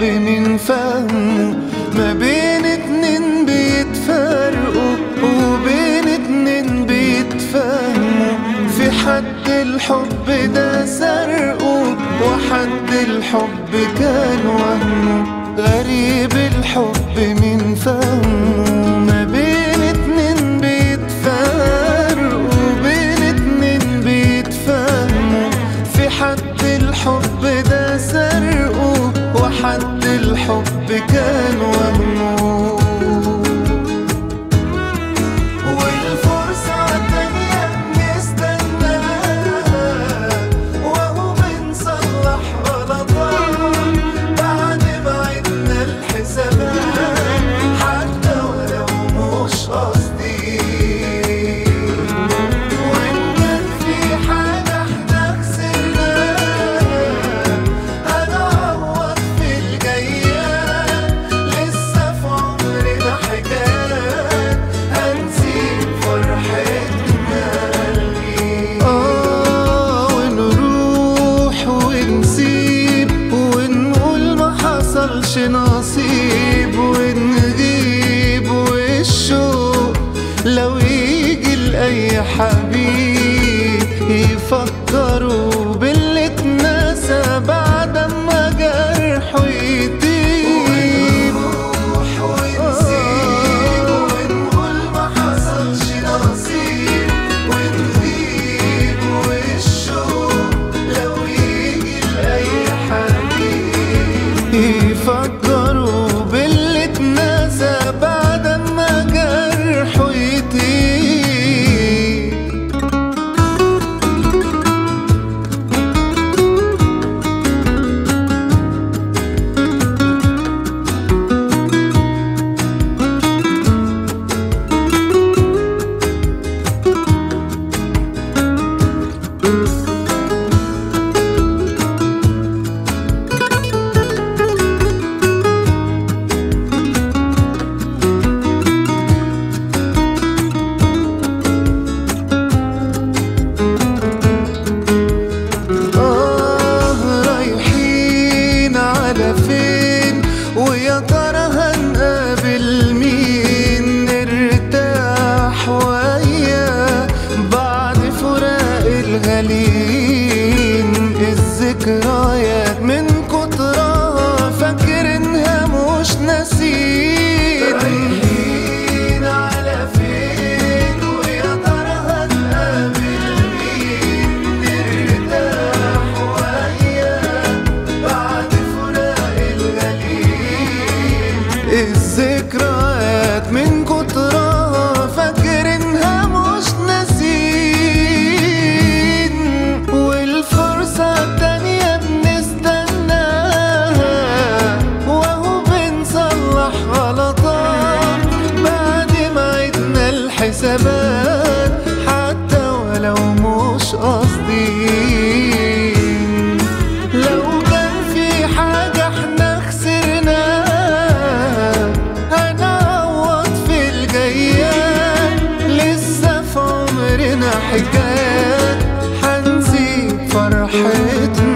من فهمه ما بين اتنين بيتفرقوا وبين اتنين بيتفهموا. في حد الحب ده سرقه وحد الحب كان وهمه غريب الحب من فهمه ما بين اتنين بيتفرقوا وبين اتنين بيتفهموا. في حد الحب ده وحد الحب كان وهمه نصيب ونغيب والشوق لو يجي لأي حبيب يفكروا على فين ويا ترى غلطان. بعد ما عدنا الحسابات حتى ولو مش قصدي لو كان في حاجة إحنا خسرناها أنا عوض في الجيان. لسه في عمرنا حكايات هنسيب فرحتنا.